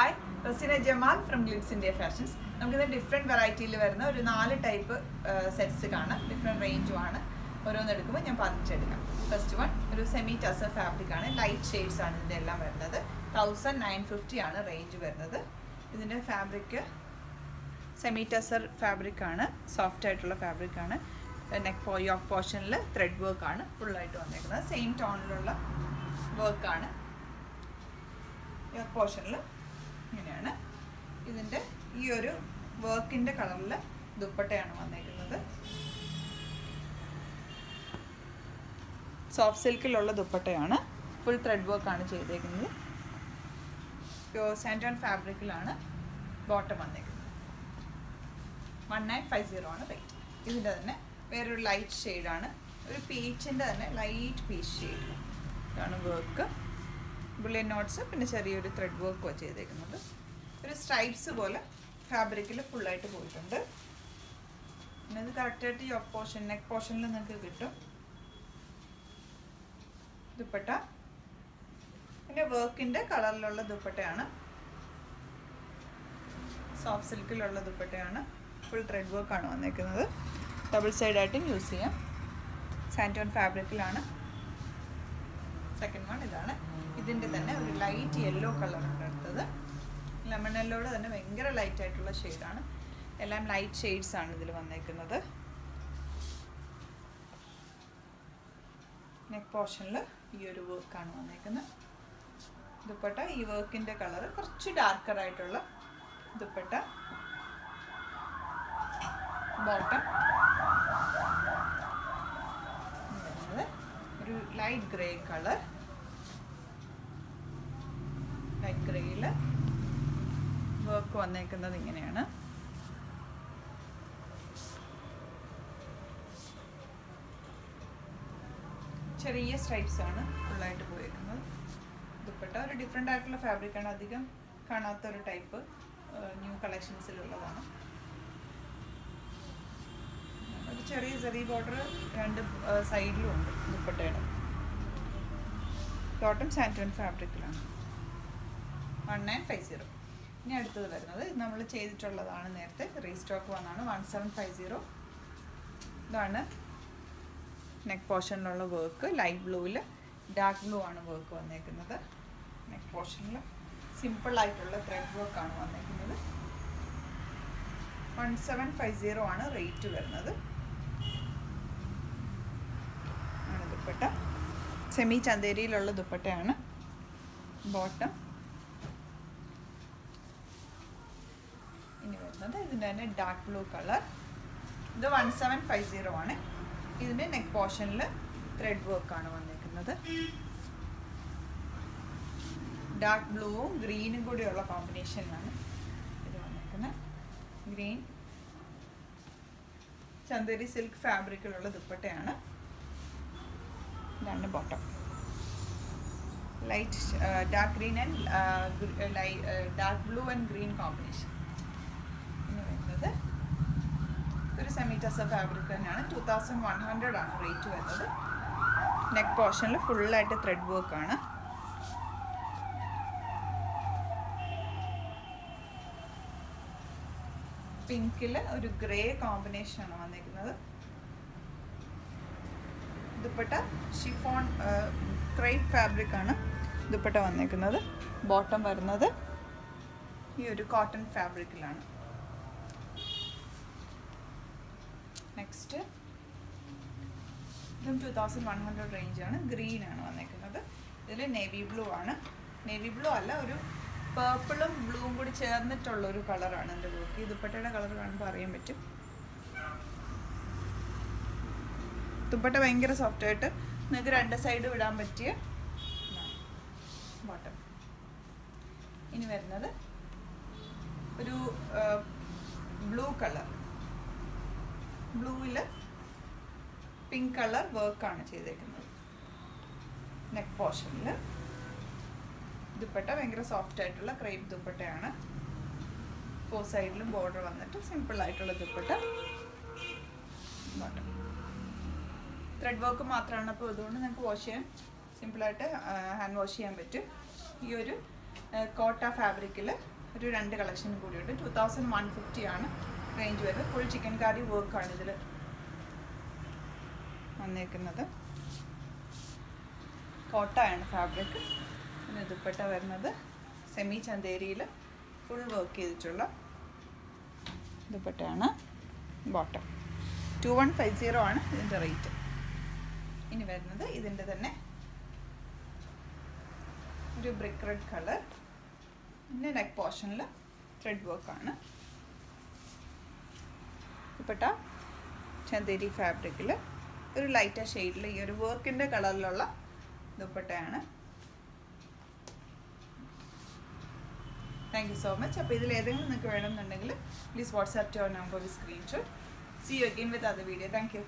Hi Rasina Jamal from Glimpse India Fashions നമുക്കിത് different വെറൈറ്റിയിൽ വരുന്ന ഒരു നാല് ടൈപ്പ് സെറ്റ്സ് കാണാം. ഡിഫറെന്റ് റേഞ്ചും ആണ്. ഓരോന്ന് എടുക്കുമ്പോൾ ഞാൻ പറഞ്ഞിട്ടെടുക്കാം ഫസ്റ്റ് വൺ ഒരു സെമി ടസർ ഫാബ്രിക് ആണ്. ലൈറ്റ് ഷെയ്ഡ്സ് ആണ് ഇതിന്റെ എല്ലാം വരുന്നത്. തൗസൻഡ് നയൻ ഫിഫ്റ്റി ആണ് റേഞ്ച് വരുന്നത്. ഇതിന്റെ ഫാബ്രിക് സെമി ടസർ ഫാബ്രിക് ആണ്. സോഫ്റ്റ് ആയിട്ടുള്ള ഫാബ്രിക് ആണ്. നെക്ക് യോക്ക് പോർഷനിൽ ത്രെഡ് വർക്ക് ആണ്. ഫുള്ളായിട്ട് വന്നേക്കുന്നത്. സെയിം ടോണിലുള്ള വർക്കാണ് യോക്ക് പോർഷനിൽ ഇങ്ങനെയാണ്. ഇതിന്റെ ഈ ഒരു വർക്കിന്റെ കളറിൽ ദുപ്പട്ടയാണ് വന്നിരിക്കുന്നത്. സോഫ്റ്റ് സിൽക്കിലുള്ള ദുപ്പട്ടയാണ്. ഫുൾ ത്രെഡ് വർക്കാണ് ചെയ്തേക്കുന്നത്. പ്യോർ സാൻഡോൺ ഫാബ്രിക്കിലാണ് ബോട്ടം വന്നേക്കുന്നത് വൺ നയൻ ഫൈവ് സീറോ ആണ് റേറ്റ് ഇതിന്റെ തന്നെ വേറൊരു ലൈറ്റ് ഷെയ്ഡാണ് ഒരു പീച്ചിന്റെ തന്നെ ലൈറ്റ് പീച്ച് ഷെയ്ഡ് ഇതാണ് വർക്ക് ബുള്ളിയൻ നോട്ട്സ് പിന്നെ ചെറിയൊരു ത്രെഡ് വർക്കോ ചെയ്തേക്കുന്നത്. ഒരു സ്ട്രൈപ്സ് പോലെ ഫാബ്രിക്കിൽ ഫുള്ളായിട്ട് പോയിട്ടുണ്ട്. പിന്നെ ഇത് കറക്റ്റായിട്ട് ഈ പോർഷൻ നെക്ക് പോർഷനിൽ നിങ്ങൾക്ക് കിട്ടും. ദുപ്പട്ട. പിന്നെ വർക്കിന്റെ കളറിലുള്ള ദുപ്പട്ടയാണ്. സോഫ്റ്റ് സിൽക്കിലുള്ള ദുപ്പട്ടയാണ്. ഫുൾ ത്രെഡ് വർക്കാണ് വന്നേക്കുന്നത്. ഡബിൾ സൈഡായിട്ടും യൂസ് ചെയ്യാം. സാന്റോൺ ഫാബ്രിക്കിലാണ് സെക്കൻഡ് വൺ ഇതാണ്. ഇതിന്റെ തന്നെ ഒരു ലൈറ്റ് യെല്ലോ കളറാണ് എടുത്തത് ലെമൺ യെല്ലോയുടെ തന്നെ ഭയങ്കര ലൈറ്റ് ആയിട്ടുള്ള ഷെയ്ഡാണ് എല്ലാം ലൈറ്റ് ഷെയ്ഡ്സ് ആണ് ഇതിൽ വന്നേക്കുന്നത്. നെക്ക് പോർഷനിൽ ഈ ഒരു വർക്കാണ് വന്നേക്കുന്നത്. ദുപ്പട്ട ഈ വർക്കിന്റെ കളർ കുറച്ച് ഡാർക്കർ ആയിട്ടുള്ള ദുപ്പട്ട. ബോട്ടം ഒരു ലൈറ്റ് ഗ്രേ കളർ ഗ്രേയിൽ വർക്ക് വന്നേക്കുന്നത് ഇങ്ങനെയാണ്. ചെറിയ സ്ട്രൈപ്സ് ആണ് ഫുള്ളായിട്ട് പോയിരിക്കുന്നത് ദുപ്പട്ട ഒരു ഡിഫറെന്റ് ആയിട്ടുള്ള ഫാബ്രിക്കാണ് അധികം കാണാത്ത ഒരു ടൈപ്പ് ന്യൂ കളക്ഷൻസിലുള്ളതാണ് ഒരു ചെറിയ ചെറിയ ബോർഡർ രണ്ട് സൈഡിലും ഉണ്ട് ദുപ്പട്ടയുടെ. ടോട്ടം സാന്റോൺ ഫാബ്രിക്കിലാണ് വൺ നയൻ ഫൈവ് സീറോ ഇനി അടുത്തത് വരുന്നത് നമ്മൾ ചെയ്തിട്ടുള്ളതാണ് നേരത്തെ. റീസ്റ്റോക്ക് വന്നാണ് വൺ സെവൻ ഫൈവ് സീറോ ഇതാണ് നെക്ക് പോർഷനിലുള്ള വർക്ക് ലൈറ്റ് ബ്ലൂവിൽ ഡാർക്ക് ബ്ലൂ ആണ് വർക്ക് വന്നേക്കുന്നത്. നെക്ക് പോർഷനിൽ സിമ്പിളായിട്ടുള്ള ത്രെഡ് വർക്കാണ് വന്നേക്കുന്നത്. വൺ സെവൻ ഫൈവ് സീറോ ആണ് റേറ്റ് വരുന്നത്. ആണ് ദുപ്പട്ട. സെമി ചന്തേരിയിലുള്ള ദുപ്പട്ടയാണ്. ബോട്ടം ഇനി വരുന്നത്. ഇതിന്റെ തന്നെ ഡാർക്ക് ബ്ലൂ കളർ ഇത് വൺ സെവൻ ഫൈവ് സീറോ ആണ്. ഇതിന്റെ നെക്ക് പോർഷനിൽ ത്രെഡ് വർക്കാണ് വന്നിരിക്കുന്നത് ഡാർക്ക് ബ്ലൂവും ഗ്രീനും കൂടിയുള്ള കോമ്പിനേഷനിലാണ് ഇത് വന്നിരിക്കുന്നത് ഗ്രീൻ ചന്ദേരി സിൽക്ക് ഫാബ്രിക്കിലുള്ള ദുപ്പട്ടയാണ്. ഇതാണ് bottom light dark green and dark blue and green combination ഇനി വരുന്നത് ഒരു സെമി ടെസ ഫാബ്രിക് തന്നെയാണ്. ടു തൗസൻഡ് വൺ ഹൺഡ്രഡ് ആണ് റേറ്റ് വരുന്നത്. നെക്ക് പോർഷനിൽ ഫുള്ളായിട്ട് ത്രെഡ് വർക്ക് ആണ്. പിങ്കിൽ ഒരു ഗ്രേ കോമ്പിനേഷനാണ് വന്നിരിക്കുന്നത്. ദുപ്പട്ട ഷിഫോൺ ക്രൈപ്പ് ഫാബ്രിക് ആണ് ദുപ്പട്ട വന്നിരിക്കുന്നത്. ബോട്ടം വരുന്നത് ഈ ഒരു കോട്ടൺ ഫാബ്രിക്കിലാണ് നെക്സ്റ്റ് ഇതും ടു തൗസൻഡ് വൺ ഹൺഡ്രഡ് റേഞ്ചാണ് ഗ്രീൻ ആണ് വന്നേക്കുന്നത്. ഇതിൽ നേവി ബ്ലൂ ആണ്. നേവി ബ്ലൂ അല്ല ഒരു പേർപ്പിളും ബ്ലൂവും കൂടി ചേർന്നിട്ടുള്ള ഒരു കളറാണ് എന്റെ വർക്ക് ഈ ദുപ്പട്ടയുടെ കളർ കാണുമ്പോൾ അറിയാൻ പറ്റും. ദുപ്പട്ട ഭയങ്കര സോഫ്റ്റ് ആയിട്ട് നിങ്ങൾക്ക് രണ്ട് സൈഡ് വിടാൻ പറ്റിയ ബോട്ടം ഇനി വരുന്നത് ഒരു ബ്ലൂ കളർ ബ്ലൂവിൽ പിങ്ക് കളർ വർക്കാണ് ചെയ്തേക്കുന്നത്. നെക്ക് പോർഷനിൽ ദുപ്പട്ട ഭയങ്കര സോഫ്റ്റ് ആയിട്ടുള്ള ക്രൈപ്പ് ദുപ്പട്ടയാണ്. ഫോർ സൈഡിലും ബോർഡർ വന്നിട്ട് സിമ്പിൾ ആയിട്ടുള്ള ദുപ്പട്ട. ത്രെഡ് വർക്ക് മാത്രമാണ് അപ്പോൾ അതുകൊണ്ട് നിങ്ങൾക്ക് വാഷ് ചെയ്യാൻ സിമ്പിളായിട്ട് ഹാൻഡ് വാഷ് ചെയ്യാൻ പറ്റും. ഈ ഒരു കോട്ട ഫാബ്രിക്കിൽ ഒരു രണ്ട് കളക്ഷൻ കൂടിയുണ്ട് ടു തൗസൻഡ് വൺ ഫിഫ്റ്റി ആണ്. റേഞ്ച് വരുന്നത് ഫുൾ ചിക്കൻ കാരി വർക്കാണ് ഇതിൽ വന്നേക്കുന്നത്. കോട്ടയാണ് ഫാബ്രിക് പിന്നെ ദുപ്പട്ട വരുന്നത് സെമി ചന്തേരിയിൽ ഫുൾ വർക്ക് ചെയ്തിട്ടുള്ള ദുപ്പട്ടയാണ്. Bottom two one five zero ആണ് ഇതിന്റെ റേറ്റ് ഇനി വരുന്നത് ഇതിന്റെ തന്നെ ഒരു ബ്രിക്ക് റെഡ് കളർ പിന്നെ നെക്ക് പോർഷനിൽ ത്രെഡ് വർക്കാണ് ദുപ്പട്ട ചന്തേരി ഫാബ്രിക്കിൽ ഒരു ലൈറ്റർ ഷെയ്ഡിൽ ഈ ഒരു വർക്കിന്റെ കളറിലുള്ള ദുപ്പട്ടയാണ്. താങ്ക് യു സോ മച്ച് അപ്പോൾ ഇതിൽ ഏതെങ്കിലും നിങ്ങൾക്ക് വേണമെന്നുണ്ടെങ്കിൽ please WhatsApp to our number screenshot see you again with other video thank you